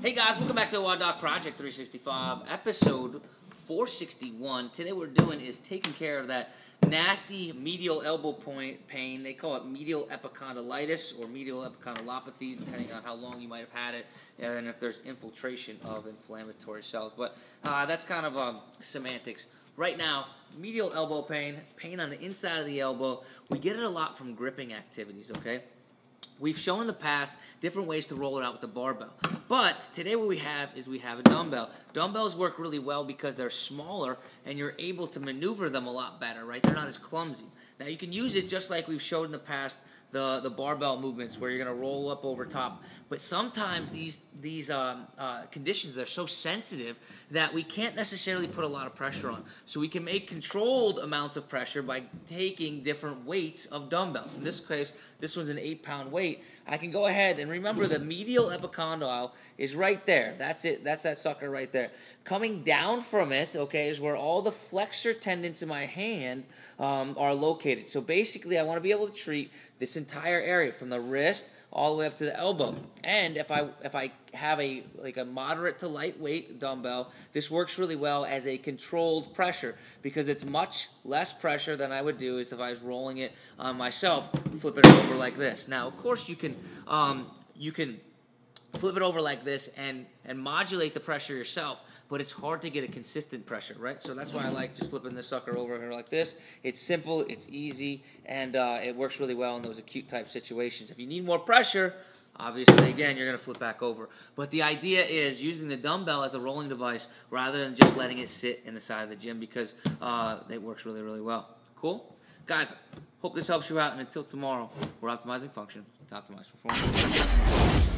Hey guys, welcome back to the WODdoc Project 365, episode 461. Today what we're doing is taking care of that nasty medial elbow point pain. They call it medial epicondylitis or medial epicondylopathy, depending on how long you might have had it, and if there's infiltration of inflammatory cells. But uh, that's kind of um, semantics. Right now, medial elbow pain, pain on the inside of the elbow, we get it a lot from gripping activities, okay? We've shown in the past different ways to roll it out with the barbell. But today what we have is we have a dumbbell. Dumbbells work really well because they're smaller and you're able to maneuver them a lot better, right? They're not as clumsy. Now you can use it just like we've showed in the past the, the barbell movements where you're going to roll up over top. But sometimes these, these um, uh, conditions, they're so sensitive that we can't necessarily put a lot of pressure on. So we can make controlled amounts of pressure by taking different weights of dumbbells. In this case, this one's an eight pound weight. I can go ahead and remember the medial epicondyle is right there. That's it. That's that sucker right there. Coming down from it, okay, is where all the flexor tendons in my hand um, are located. So basically, I want to be able to treat this entire area from the wrist all the way up to the elbow. And if I if I have a like a moderate to lightweight dumbbell, this works really well as a controlled pressure because it's much less pressure than I would do as if I was rolling it on myself, flipping it over like this. Now, of course, you can um, you can flip it over like this and and modulate the pressure yourself but it's hard to get a consistent pressure right? So that's why i like just flipping this sucker over here like this. It's simple it's easy and uh, it works really well in those acute type situations. If you need more pressure obviously again you're going to flip back over. But the idea is using the dumbbell as a rolling device rather than just letting it sit in the side of the gym because uh, it works really really well. Cool? Guys hope this helps you out and until tomorrow we're optimizing function to optimize performance